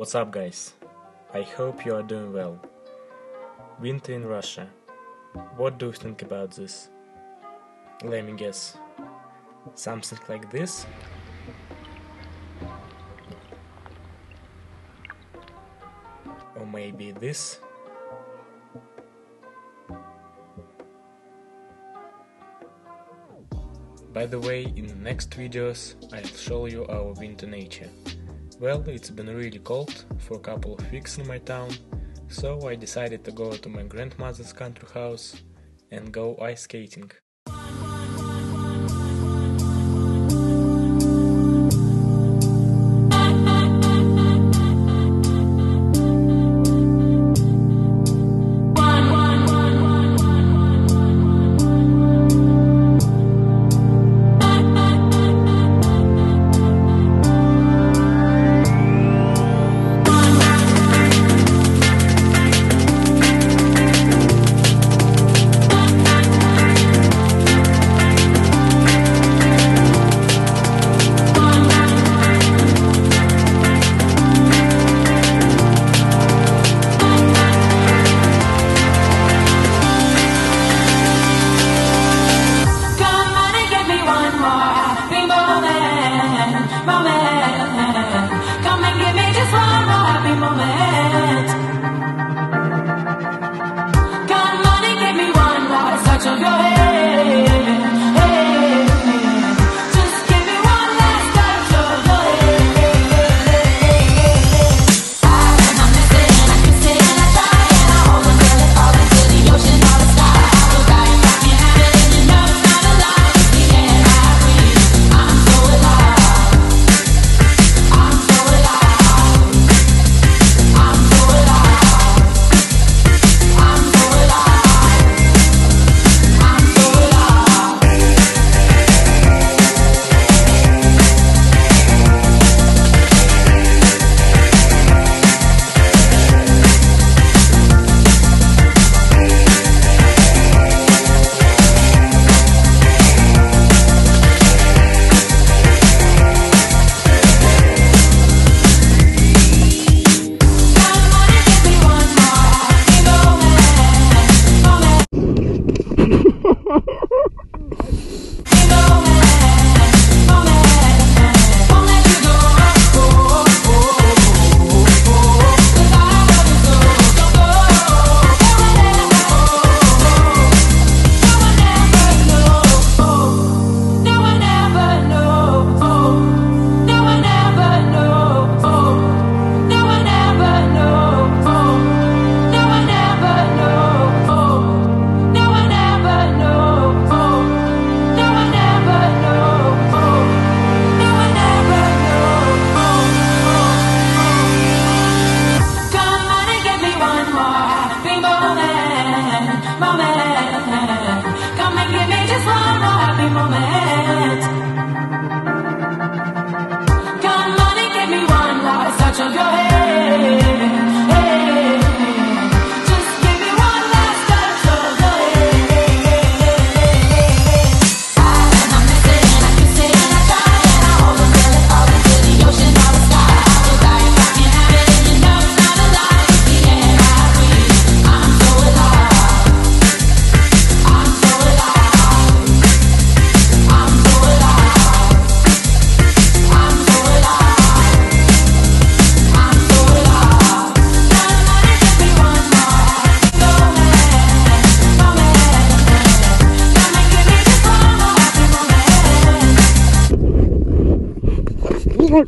What's up, guys? I hope you are doing well. Winter in Russia. What do you think about this? Let me guess. Something like this? Or maybe this? By the way, in the next videos I'll show you our winter nature. Well, it's been really cold for a couple of weeks in my town, so I decided to go to my grandmother's country house and go ice skating. 헐.